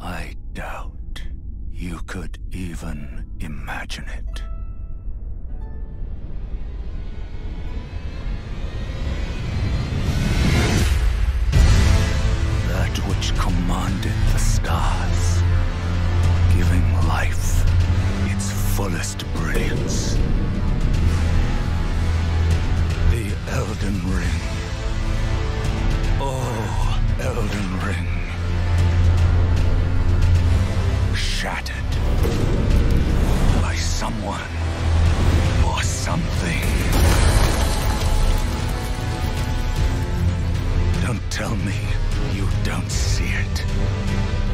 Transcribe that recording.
I doubt you could even imagine it. That which commanded the stars shattered by someone or something. Don't tell me you don't see it.